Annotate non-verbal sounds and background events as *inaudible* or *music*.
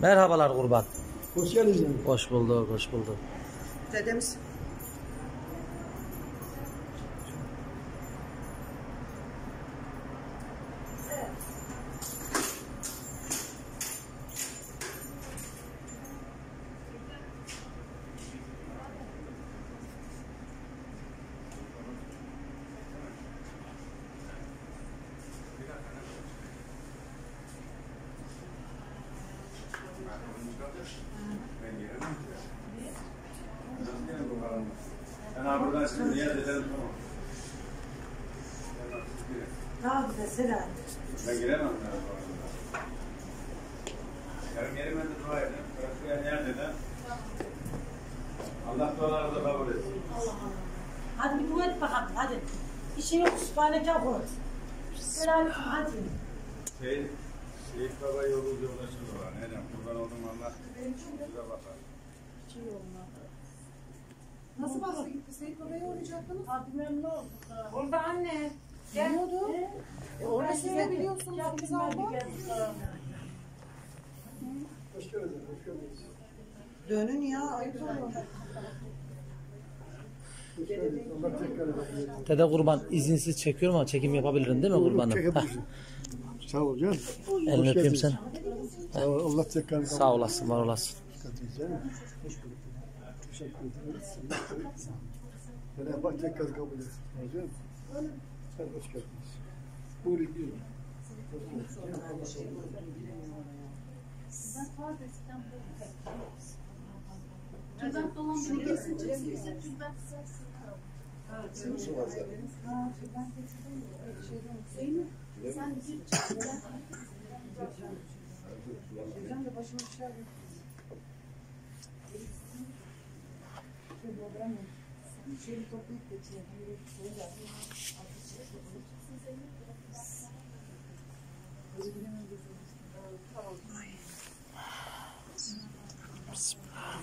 Merhabalar kurban. Hoş geldiniz. Hoş bulduk, hoş bulduk. Dedemiz Ben abi buradan şimdi niyaz ederim tamam. Daha güzel selam. Ben giremem ben. Yarın gelin ben de dua edeyim. Bırakıya niyaz ederim. Allah dualarınızı kabul etsin. Hadi bir dua et bakalım hadi. İşin yok sübhaneke koy. Selamünaleyküm hadi. Şey, Şehit Baba yolu yoldaşı var. Neden? Kurban oldum Allah. Size bakar. Nasıl bastı gitti? Seyit Baba'ya uğrayacaktınız. Hadi memnun olduk. Orada anne. Ne oldu? E, orada siz de biliyorsunuz Filiz abla. Hoş geldin. Hoş geldin. Dönün ya ayıp olur. Dede kurban izinsiz çekiyorum ama çekim yapabilirim değil mi kurbanım? Çekebilirsin. *laughs* Sağ ol canım. elini Hoş öpeyim sen. Sağ ol. Allah tekrar Sağ olasın, var olasın. Cenab-ı tekrar kabul etsin. Sen hoş geldiniz. Buyurun girin. Tülbent Sinüsü var zaten. Sen Ben de başıma bir şey aldım. Şöyle toplayıp geçiyor. Tamam. Bismillah.